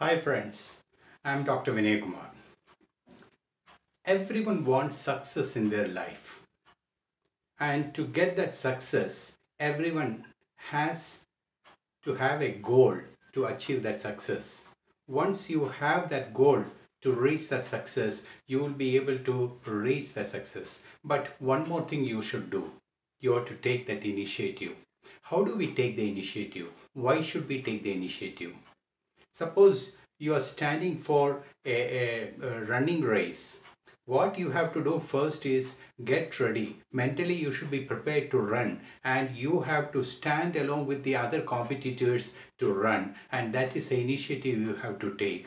Hi friends, I'm Dr. Vinay Kumar. Everyone wants success in their life. And to get that success, everyone has to have a goal to achieve that success. Once you have that goal to reach that success, you will be able to reach that success. But one more thing you should do you have to take that initiative. How do we take the initiative? Why should we take the initiative? Suppose you are standing for a, a, a, running race. What you have to do first is get ready. Mentally, you should be prepared to run, and you have to stand along with the other competitors to run, and that is the initiative you have to take.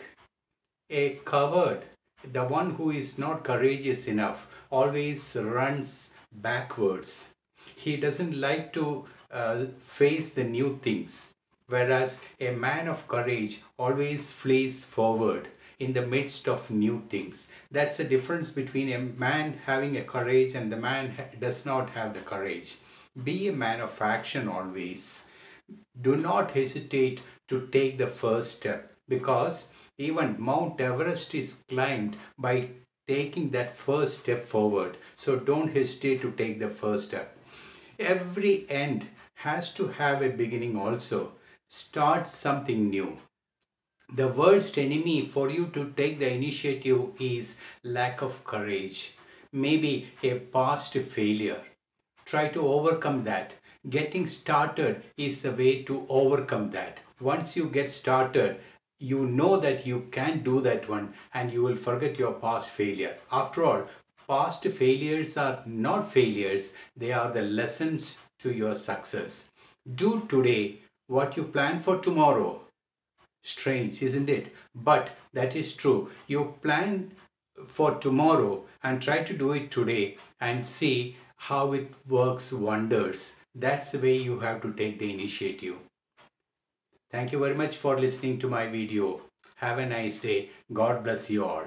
A coward, the one who is not courageous enough, always runs backwards. He doesn't like to uh, face the new things whereas a man of courage always flees forward in the midst of new things. That's the difference between a man having a courage and the man does not have the courage. Be a man of action always. Do not hesitate to take the first step because even Mount Everest is climbed by taking that first step forward. So don't hesitate to take the first step. Every end has to have a beginning also start something new. The worst enemy for you to take the initiative is lack of courage, maybe a past failure. Try to overcome that. Getting started is the way to overcome that. Once you get started, you know that you can do that one and you will forget your past failure. After all, past failures are not failures, they are the lessons to your success. Do today what you plan for tomorrow. Strange, isn't it? But that is true. You plan for tomorrow and try to do it today and see how it works wonders. That's the way you have to take the initiative. Thank you very much for listening to my video. Have a nice day. God bless you all.